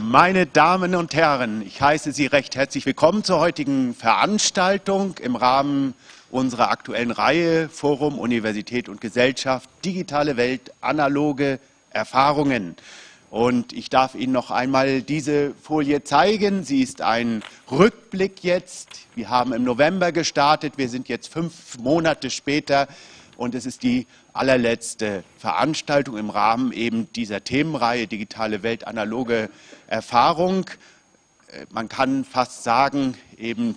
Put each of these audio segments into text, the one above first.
Meine Damen und Herren, ich heiße Sie recht herzlich willkommen zur heutigen Veranstaltung im Rahmen unserer aktuellen Reihe Forum Universität und Gesellschaft Digitale Welt, analoge Erfahrungen. Und ich darf Ihnen noch einmal diese Folie zeigen. Sie ist ein Rückblick jetzt. Wir haben im November gestartet. Wir sind jetzt fünf Monate später. Und es ist die allerletzte Veranstaltung im Rahmen eben dieser Themenreihe Digitale Welt, analoge Erfahrung. Äh, man kann fast sagen, eben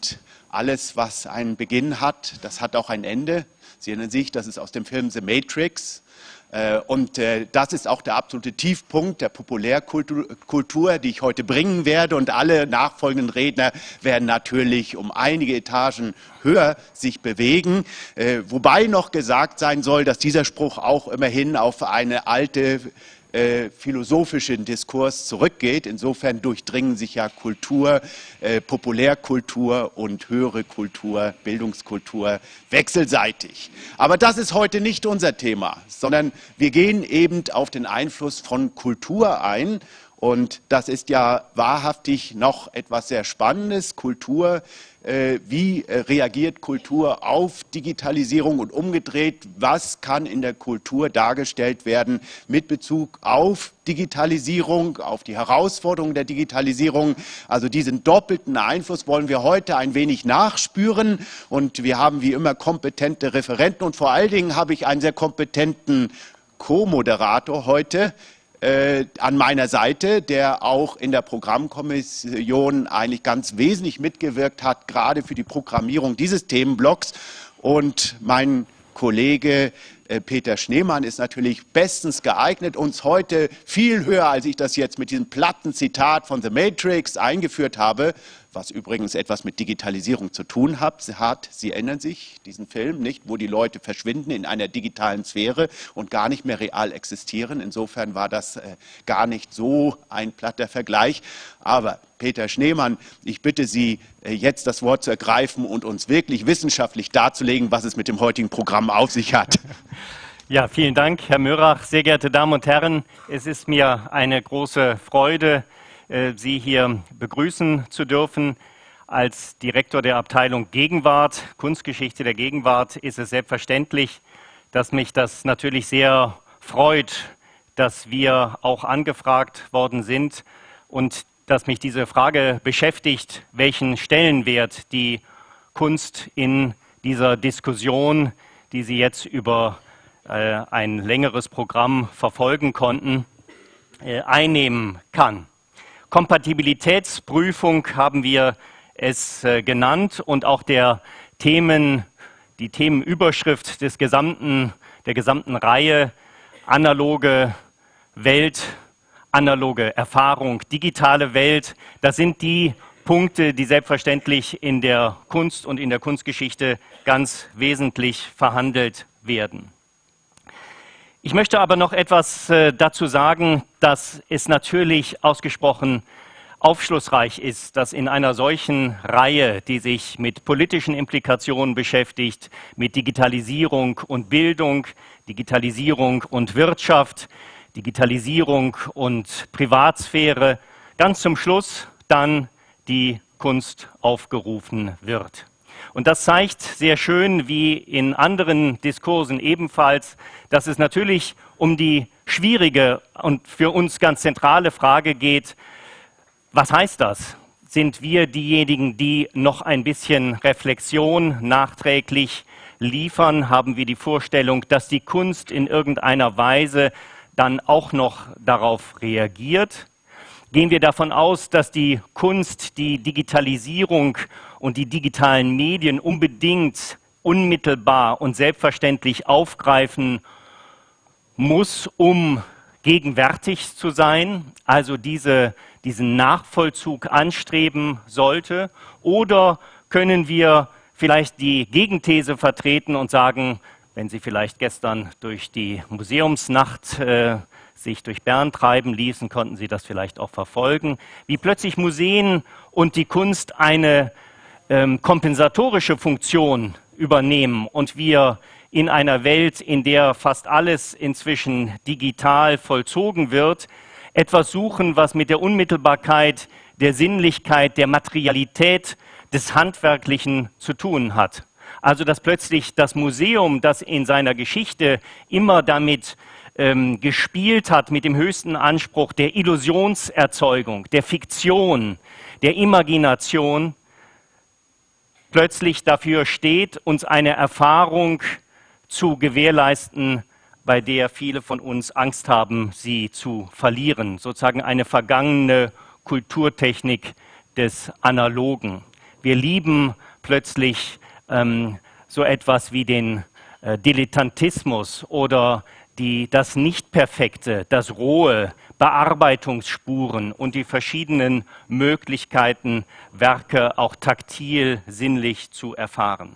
alles, was einen Beginn hat, das hat auch ein Ende. Sie erinnern sich, das ist aus dem Film The Matrix. Äh, und äh, das ist auch der absolute Tiefpunkt der Populärkultur, die ich heute bringen werde. Und alle nachfolgenden Redner werden natürlich um einige Etagen höher sich bewegen. Äh, wobei noch gesagt sein soll, dass dieser Spruch auch immerhin auf eine alte äh, philosophischen Diskurs zurückgeht. Insofern durchdringen sich ja Kultur, äh, Populärkultur und höhere Kultur, Bildungskultur wechselseitig. Aber das ist heute nicht unser Thema, sondern wir gehen eben auf den Einfluss von Kultur ein und das ist ja wahrhaftig noch etwas sehr Spannendes. Kultur, äh, wie äh, reagiert Kultur auf Digitalisierung und umgedreht? Was kann in der Kultur dargestellt werden mit Bezug auf Digitalisierung, auf die Herausforderungen der Digitalisierung? Also diesen doppelten Einfluss wollen wir heute ein wenig nachspüren. Und wir haben wie immer kompetente Referenten und vor allen Dingen habe ich einen sehr kompetenten Co-Moderator heute äh, an meiner Seite, der auch in der Programmkommission eigentlich ganz wesentlich mitgewirkt hat, gerade für die Programmierung dieses Themenblocks. Und mein Kollege Peter Schneemann ist natürlich bestens geeignet, uns heute viel höher, als ich das jetzt mit diesem platten Zitat von The Matrix eingeführt habe, was übrigens etwas mit Digitalisierung zu tun hat. Sie erinnern sich, diesen Film, nicht, wo die Leute verschwinden in einer digitalen Sphäre und gar nicht mehr real existieren. Insofern war das äh, gar nicht so ein platter Vergleich. Aber Peter Schneemann, ich bitte Sie, äh, jetzt das Wort zu ergreifen und uns wirklich wissenschaftlich darzulegen, was es mit dem heutigen Programm auf sich hat. Ja, vielen Dank, Herr Mörach. Sehr geehrte Damen und Herren, es ist mir eine große Freude, äh, Sie hier begrüßen zu dürfen. Als Direktor der Abteilung Gegenwart, Kunstgeschichte der Gegenwart, ist es selbstverständlich, dass mich das natürlich sehr freut, dass wir auch angefragt worden sind und dass mich diese Frage beschäftigt, welchen Stellenwert die Kunst in dieser Diskussion, die Sie jetzt über ein längeres Programm verfolgen konnten, äh, einnehmen kann. Kompatibilitätsprüfung haben wir es äh, genannt und auch der Themen, die Themenüberschrift des gesamten, der gesamten Reihe analoge Welt, analoge Erfahrung, digitale Welt, das sind die Punkte, die selbstverständlich in der Kunst und in der Kunstgeschichte ganz wesentlich verhandelt werden. Ich möchte aber noch etwas äh, dazu sagen, dass es natürlich ausgesprochen aufschlussreich ist, dass in einer solchen Reihe, die sich mit politischen Implikationen beschäftigt, mit Digitalisierung und Bildung, Digitalisierung und Wirtschaft, Digitalisierung und Privatsphäre, ganz zum Schluss dann die Kunst aufgerufen wird. Und das zeigt sehr schön, wie in anderen Diskursen ebenfalls, dass es natürlich um die schwierige und für uns ganz zentrale Frage geht, was heißt das? Sind wir diejenigen, die noch ein bisschen Reflexion nachträglich liefern? Haben wir die Vorstellung, dass die Kunst in irgendeiner Weise dann auch noch darauf reagiert? Gehen wir davon aus, dass die Kunst die Digitalisierung und die digitalen Medien unbedingt unmittelbar und selbstverständlich aufgreifen muss, um gegenwärtig zu sein, also diese, diesen Nachvollzug anstreben sollte? Oder können wir vielleicht die Gegenthese vertreten und sagen, wenn Sie vielleicht gestern durch die Museumsnacht äh, sich durch Bern treiben ließen, konnten Sie das vielleicht auch verfolgen, wie plötzlich Museen und die Kunst eine ähm, kompensatorische Funktion übernehmen und wir in einer Welt, in der fast alles inzwischen digital vollzogen wird, etwas suchen, was mit der Unmittelbarkeit, der Sinnlichkeit, der Materialität des Handwerklichen zu tun hat. Also dass plötzlich das Museum, das in seiner Geschichte immer damit ähm, gespielt hat, mit dem höchsten Anspruch der Illusionserzeugung, der Fiktion, der Imagination, plötzlich dafür steht, uns eine Erfahrung zu gewährleisten, bei der viele von uns Angst haben, sie zu verlieren. Sozusagen eine vergangene Kulturtechnik des Analogen. Wir lieben plötzlich ähm, so etwas wie den äh, Dilettantismus oder die, das Nicht-Perfekte, das Rohe, Bearbeitungsspuren und die verschiedenen Möglichkeiten, Werke auch taktil, sinnlich zu erfahren.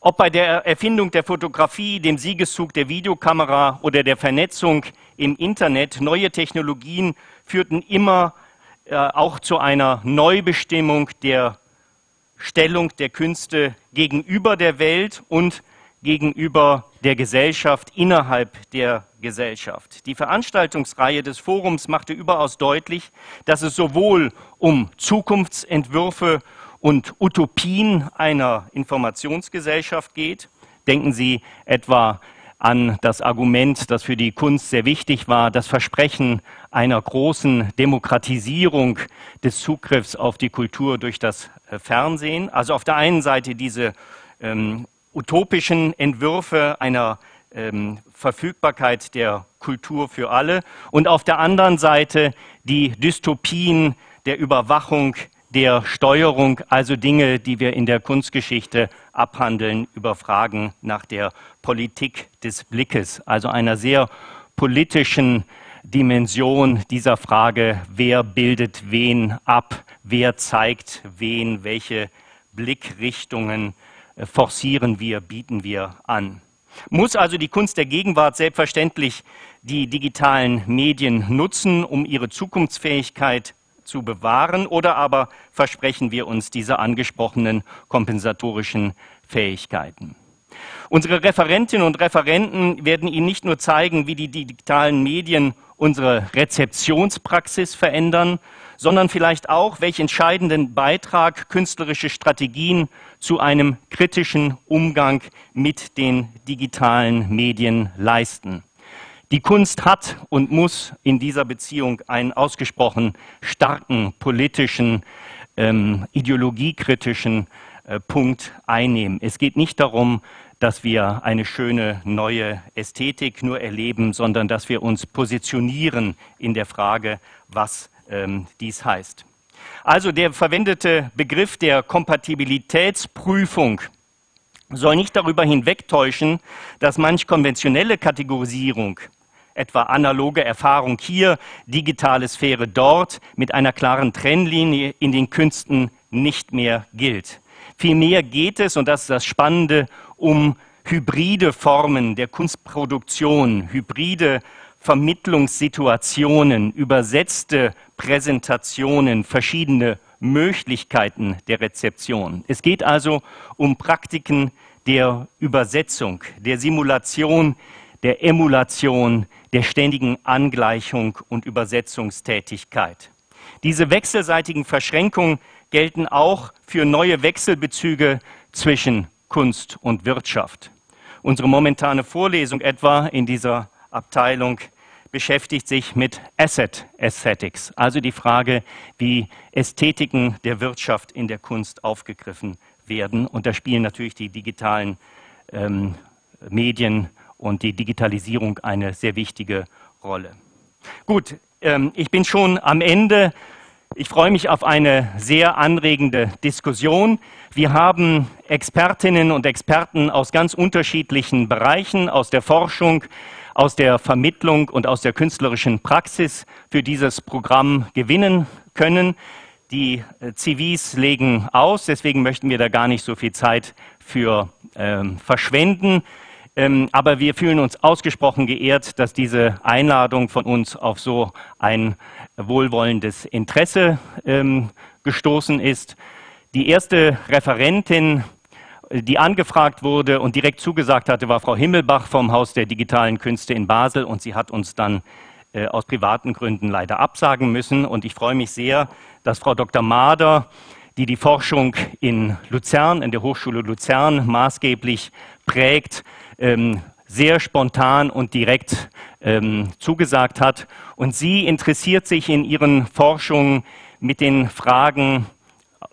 Ob bei der Erfindung der Fotografie, dem Siegeszug der Videokamera oder der Vernetzung im Internet, neue Technologien führten immer äh, auch zu einer Neubestimmung der Stellung der Künste gegenüber der Welt und gegenüber der Gesellschaft, innerhalb der Gesellschaft. Die Veranstaltungsreihe des Forums machte überaus deutlich, dass es sowohl um Zukunftsentwürfe und Utopien einer Informationsgesellschaft geht. Denken Sie etwa an das Argument, das für die Kunst sehr wichtig war, das Versprechen einer großen Demokratisierung des Zugriffs auf die Kultur durch das äh, Fernsehen. Also auf der einen Seite diese ähm, utopischen Entwürfe einer ähm, Verfügbarkeit der Kultur für alle und auf der anderen Seite die Dystopien der Überwachung, der Steuerung, also Dinge, die wir in der Kunstgeschichte abhandeln über Fragen nach der Politik des Blickes, also einer sehr politischen Dimension dieser Frage, wer bildet wen ab, wer zeigt wen, welche Blickrichtungen forcieren wir, bieten wir an. Muss also die Kunst der Gegenwart selbstverständlich die digitalen Medien nutzen, um ihre Zukunftsfähigkeit zu bewahren, oder aber versprechen wir uns diese angesprochenen kompensatorischen Fähigkeiten? Unsere Referentinnen und Referenten werden Ihnen nicht nur zeigen, wie die digitalen Medien unsere Rezeptionspraxis verändern, sondern vielleicht auch, welch entscheidenden Beitrag künstlerische Strategien zu einem kritischen Umgang mit den digitalen Medien leisten. Die Kunst hat und muss in dieser Beziehung einen ausgesprochen starken politischen, ähm, ideologiekritischen äh, Punkt einnehmen. Es geht nicht darum, dass wir eine schöne neue Ästhetik nur erleben, sondern dass wir uns positionieren in der Frage, was ähm, dies heißt. Also der verwendete Begriff der Kompatibilitätsprüfung soll nicht darüber hinwegtäuschen, dass manch konventionelle Kategorisierung, etwa analoge Erfahrung hier, digitale Sphäre dort, mit einer klaren Trennlinie in den Künsten nicht mehr gilt. Vielmehr geht es, und das ist das Spannende, um hybride Formen der Kunstproduktion, hybride Vermittlungssituationen, übersetzte Präsentationen, verschiedene Möglichkeiten der Rezeption. Es geht also um Praktiken der Übersetzung, der Simulation, der Emulation, der ständigen Angleichung und Übersetzungstätigkeit. Diese wechselseitigen Verschränkungen gelten auch für neue Wechselbezüge zwischen Kunst und Wirtschaft. Unsere momentane Vorlesung etwa in dieser Abteilung beschäftigt sich mit Asset Aesthetics, also die Frage, wie Ästhetiken der Wirtschaft in der Kunst aufgegriffen werden. Und da spielen natürlich die digitalen ähm, Medien und die Digitalisierung eine sehr wichtige Rolle. Gut, ähm, ich bin schon am Ende. Ich freue mich auf eine sehr anregende Diskussion. Wir haben Expertinnen und Experten aus ganz unterschiedlichen Bereichen, aus der Forschung, aus der Vermittlung und aus der künstlerischen Praxis für dieses Programm gewinnen können. Die äh, CVs legen aus, deswegen möchten wir da gar nicht so viel Zeit für ähm, verschwenden. Ähm, aber wir fühlen uns ausgesprochen geehrt, dass diese Einladung von uns auf so ein wohlwollendes Interesse ähm, gestoßen ist. Die erste Referentin die angefragt wurde und direkt zugesagt hatte, war Frau Himmelbach vom Haus der digitalen Künste in Basel und sie hat uns dann äh, aus privaten Gründen leider absagen müssen. Und ich freue mich sehr, dass Frau Dr. Mader, die die Forschung in Luzern, in der Hochschule Luzern maßgeblich prägt, ähm, sehr spontan und direkt ähm, zugesagt hat. Und sie interessiert sich in ihren Forschungen mit den Fragen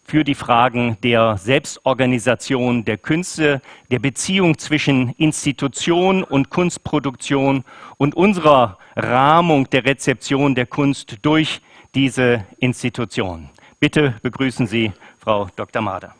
für die Fragen der Selbstorganisation der Künste, der Beziehung zwischen Institution und Kunstproduktion und unserer Rahmung der Rezeption der Kunst durch diese Institution. Bitte begrüßen Sie Frau Dr. Mader.